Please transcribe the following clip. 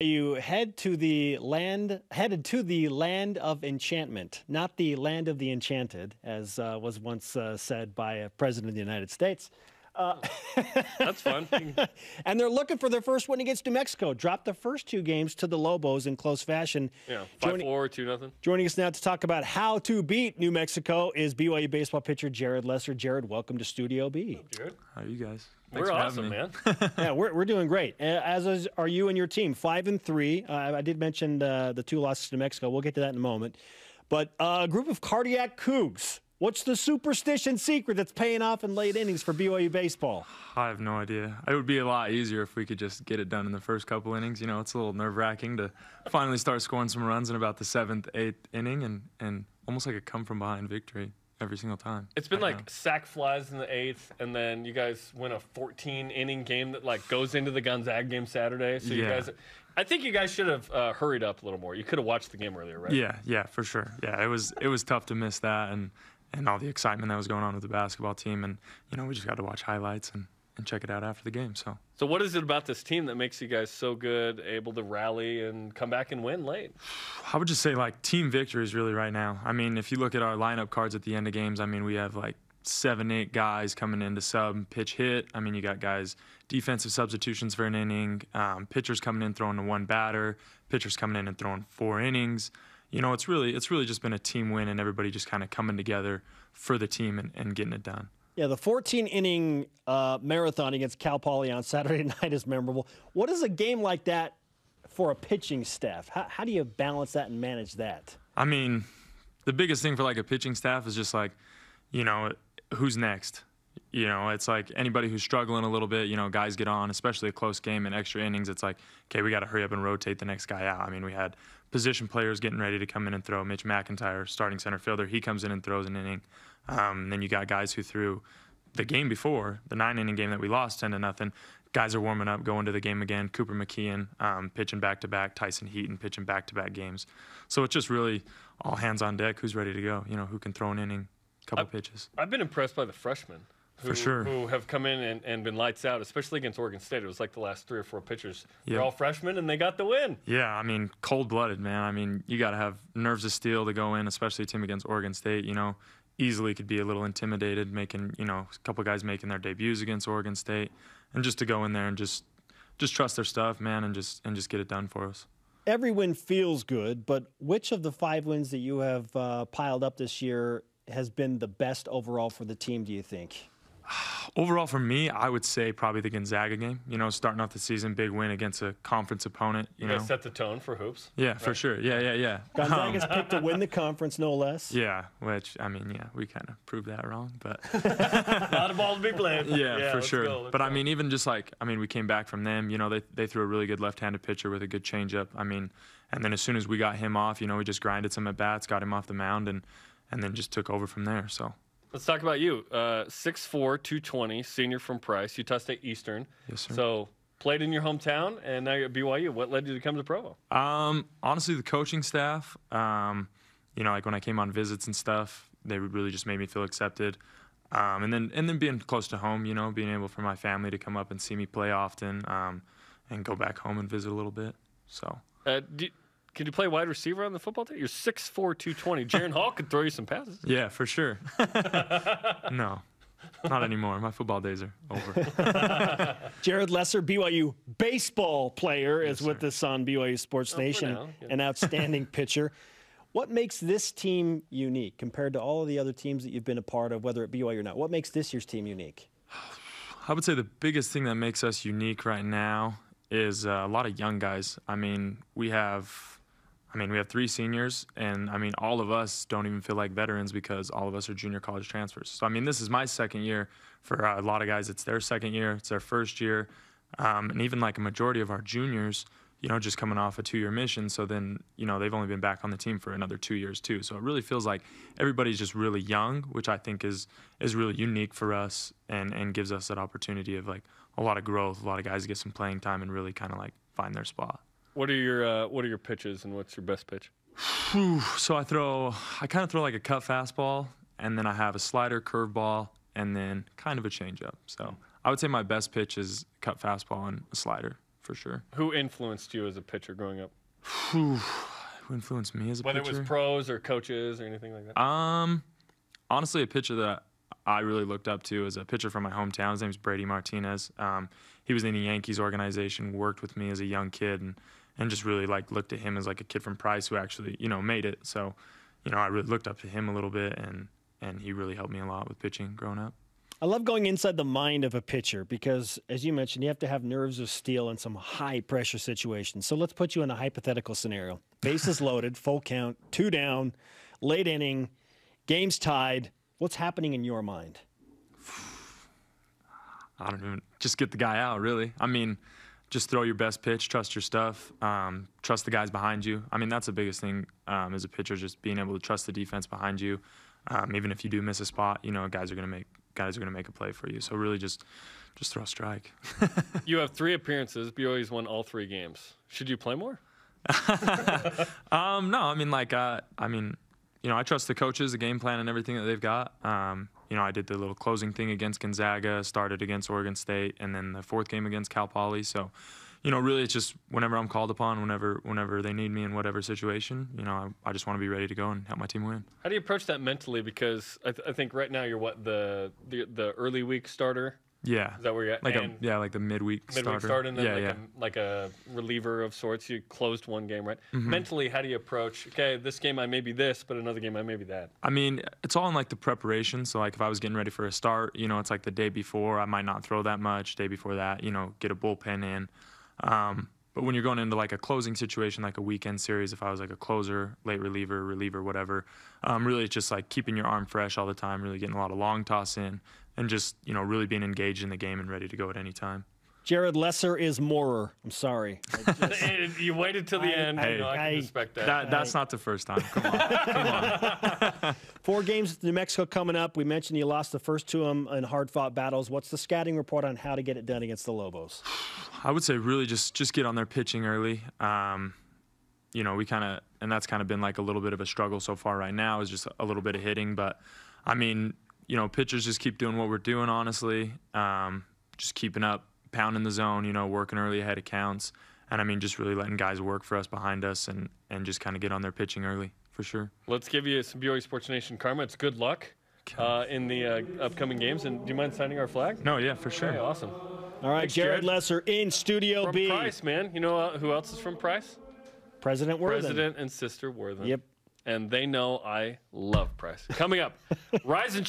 You head to the land, headed to the land of enchantment, not the land of the enchanted, as uh, was once uh, said by a president of the United States. Uh, That's fun. and they're looking for their first win against New Mexico. Dropped the first two games to the Lobos in close fashion. Yeah, five Joining- four, two nothing. Joining us now to talk about how to beat New Mexico is BYU baseball pitcher Jarod Lessar. Jarod, welcome to Studio B. Up, Jared? How are you guys? We're awesome, man. yeah, we're, we're doing great. As is, are you and your team, five and three. Uh, I did mention uh, the two losses to New Mexico. We'll get to that in a moment. But uh, a group of cardiac cougs. What's the superstition secret that's paying off in late innings for BYU baseball? I have no idea. It would be a lot easier if we could just get it done in the first couple innings. You know, it's a little nerve wracking to finally start scoring some runs in about the seventh, eighth inning, and and almost like a come from behind victory every single time. It's been right like now. sac flies in the eighth, and then you guys win a 14 inning game that like goes into the Gonzaga game Saturday. So you Yeah. guys, I think you guys should have uh, hurried up a little more. You could have watched the game earlier, right? Yeah, yeah, for sure. Yeah, it was it was tough to miss that and and all the excitement that was going on with the basketball team, and you know we just got to watch highlights and and check it out after the game. So. So what is it about this team that makes you guys so good, able to rally and come back and win late? I would just say like team victories really right now. I mean, if you look at our lineup cards at the end of games, I mean, we have like seven, eight guys coming in to sub pitch hit. I mean, you got guys defensive substitutions for an inning, um, pitchers coming in throwing to one batter, pitchers coming in and throwing four innings. You know, it's really it's really just been a team win and everybody just kind of coming together for the team and, and getting it done. Yeah, the 14 inning uh, marathon against Cal Poly on Saturday night is memorable. What is a game like that for a pitching staff? How, how do you balance that and manage that? I mean, the biggest thing for like a pitching staff is just like, you know, who's next. You know, it's like anybody who's struggling a little bit, you know, guys get on, especially a close game and extra innings. It's like, okay, we got to hurry up and rotate the next guy out. I mean, we had position players getting ready to come in and throw. Mitch McIntyre, starting center fielder, he comes in and throws an inning. Um, then you got guys who threw the game before, the nine inning game that we lost 10 to nothing. Guys are warming up, going to the game again. Cooper McKeon um, pitching back to back, Tyson Heaton pitching back to back games. So it's just really all hands on deck. Who's ready to go? You know, who can throw an inning, couple I- pitches. I've been impressed by the freshmen. Who, For sure. Who have come in and, and been lights out, especially against Oregon State. It was like the last three or four pitchers. They're all freshmen, and they got the win. Yeah, I mean, cold blooded, man. I mean, you got to have nerves of steel to go in, especially a team against Oregon State. You know, easily could be a little intimidated, making, you know, a couple guys making their debuts against Oregon State. And just to go in there and just just trust their stuff, man, and just and just get it done for us. Every win feels good, but which of the five wins that you have uh, piled up this year has been the best overall for the team, do you think? Overall, for me, I would say probably the Gonzaga game. You know, starting off the season, big win against a conference opponent. You You know, set the tone for hoops. yeah, for sure. Yeah, yeah, yeah. Um, Gonzaga's picked to win the conference, no less. yeah, which I mean, yeah, we kind of proved that wrong, but A lot of balls to be played. yeah, for let's sure. go, let's but I mean, even just like I mean, we came back from them. You know, they they threw a really good left-handed pitcher with a good changeup. I mean, and then as soon as we got him off, you know, we just grinded some at bats, got him off the mound, and and then just took over from there. So Let's talk about you. Uh, 6'4", 220, senior from Price, Utah State Eastern. yes, sir. So played in your hometown, and now you're at BYU. What led you to come to Provo? Um, honestly, the coaching staff, um, you know, like when I came on visits and stuff, they really just made me feel accepted. Um, and then and then being close to home, you know, being able for my family to come up and see me play often, um, and go back home and visit a little bit. So Uh, do, can you play wide receiver on the football team? You're 6'4", 220. Jaren Hall could throw you some passes. yeah, for sure. no, not anymore. My football days are over. Jarod Lessar, BYU baseball player, is Yes, with sir. us on BYU Sports Oh, Nation, now, yeah. an outstanding pitcher. What makes this team unique compared to all of the other teams that you've been a part of, whether at BYU or not? What makes this year's team unique? I would say the biggest thing that makes us unique right now is uh, a lot of young guys. I mean, we have, I mean, we have three seniors, and I mean, all of us don't even feel like veterans because all of us are junior college transfers. So I mean, this is my second year. For a lot of guys, it's their second year, it's their first year, um, and even like a majority of our juniors, you know, just coming off a two-year mission. So then, you know, they've only been back on the team for another two years too. So it really feels like everybody's just really young, which I think is is really unique for us and and gives us that opportunity of like a lot of growth. A lot of guys get some playing time and really kind of like find their spot. What are your uh, What are your pitches, and what's your best pitch? So I throw, I kind of throw like a cut fastball, and then I have a slider, curveball, and then kind of a changeup. So I would say my best pitch is cut fastball and a slider for sure. Who influenced you as a pitcher growing up? Who influenced me as a Whether pitcher? it was pros or coaches or anything like that. Um, honestly, a pitcher that I really looked up to is a pitcher from my hometown. His name's Brady Martinez. Um, he was in the Yankees organization, worked with me as a young kid, and and just really like looked at him as like a kid from Price who actually you know made it. So, you know, I really looked up to him a little bit, and and he really helped me a lot with pitching growing up. I love going inside the mind of a pitcher because, as you mentioned, you have to have nerves of steel in some high pressure situations. So let's put you in a hypothetical scenario. Bases loaded, full count, two down, late inning, game's tied. What's happening in your mind? I don't even just get the guy out. Really, I mean, just throw your best pitch, trust your stuff, um, trust the guys behind you. I mean, that's the biggest thing um, as a pitcher, just being able to trust the defense behind you. Um, even if you do miss a spot, you know, guys are gonna make guys are gonna make a play for you. So really, just just throw a strike. You have three appearances. BYU's won all three games. Should you play more? Um, no, I mean like uh, I mean, you know, I trust the coaches, the game plan, and everything that they've got. Um, you know, I did the little closing thing against Gonzaga, started against Oregon State, and then the fourth game against Cal Poly. So, you know, really, it's just whenever I'm called upon, whenever whenever they need me in whatever situation, you know, I, I just want to be ready to go and help my team win. How do you approach that mentally? Because I, th- I think right now you're what the, the the early week starter. Yeah, Is that where you're at? like a yeah, like the midweek midweek starter. start and then yeah, like, yeah. A, like a reliever of sorts. You closed one game, right? Mm-hmm. Mentally, how do you approach? Okay, this game I may be this, but another game I may be that. I mean, it's all in like the preparation. So like if I was getting ready for a start, you know, it's like the day before, I might not throw that much. Day before that, you know, get a bullpen in. Um, but when you're going into like a closing situation, like a weekend series, if I was like a closer, late reliever, reliever, whatever, um, really it's just like keeping your arm fresh all the time, really getting a lot of long toss in, and just you know really being engaged in the game and ready to go at any time. Jarod Lessar is Moorer. I'm sorry. Just- you waited till the I- end. Hey. you know, I can respect that. That that's not the first time. Come on. Four games with New Mexico coming up. We mentioned you lost the first two of them in hard fought battles. What's the scouting report on how to get it done against the Lobos? I would say really just just get on their pitching early. Um, you know, we kind of and that's kind of been like a little bit of a struggle so far right now is just a little bit of hitting, but I mean, you know, pitchers just keep doing what we're doing honestly. Um, just keeping up, pounding the zone, you know, working early ahead of counts. And I mean, just really letting guys work for us behind us and, and just kind of get on their pitching early for sure. Let's give you some BYU Sports Nation karma. It's good luck uh, in the uh, upcoming games. And do you mind signing our flag? No, yeah, for sure. Okay, awesome. All right, Thanks, Jarod, Jarod. Lessar in Studio From B. Price, man. You know uh, who else is from Price? President Worthen. President and Sister Worthen. Yep. And they know I love Price. Coming up, Rise and